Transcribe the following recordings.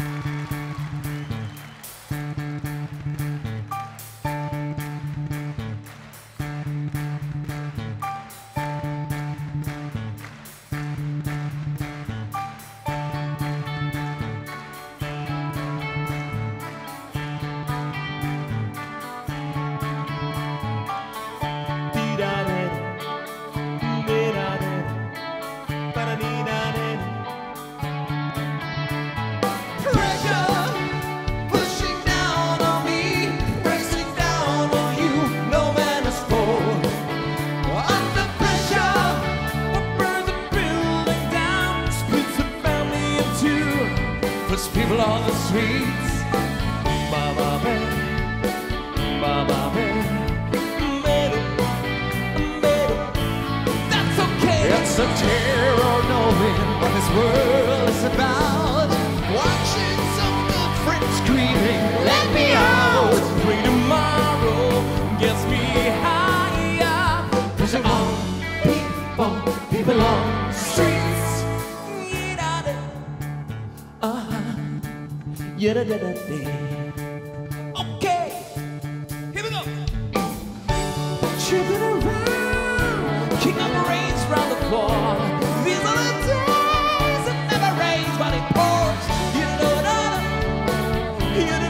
Pressure puts people on the streets. Mama man, mama man, middle, middle. That's okay. It's a terror knowing what this world is about. Watching some good friends screaming, "Let me out!" Free tomorrow gets me higher. Pushing on people, people on Yeah-da-da-da-da. Okay, here we go. Tripping around, king of the rains round the corner. These are the days it never rains, but it pours. You know it all. You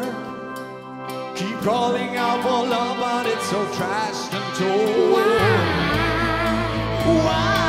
Calling out for love, but it's so trashed and torn. Why? Why?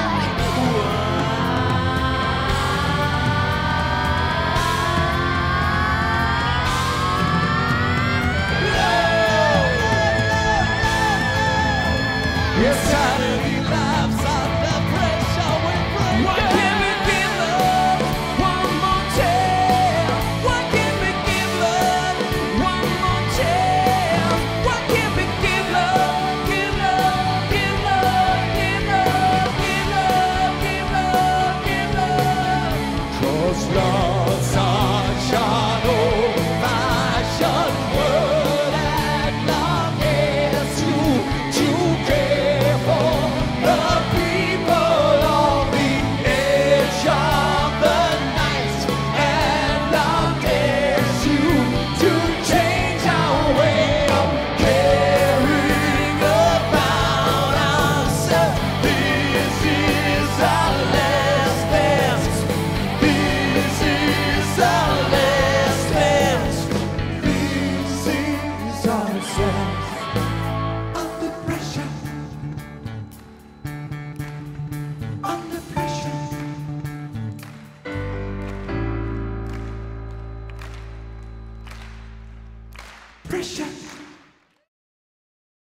Christian.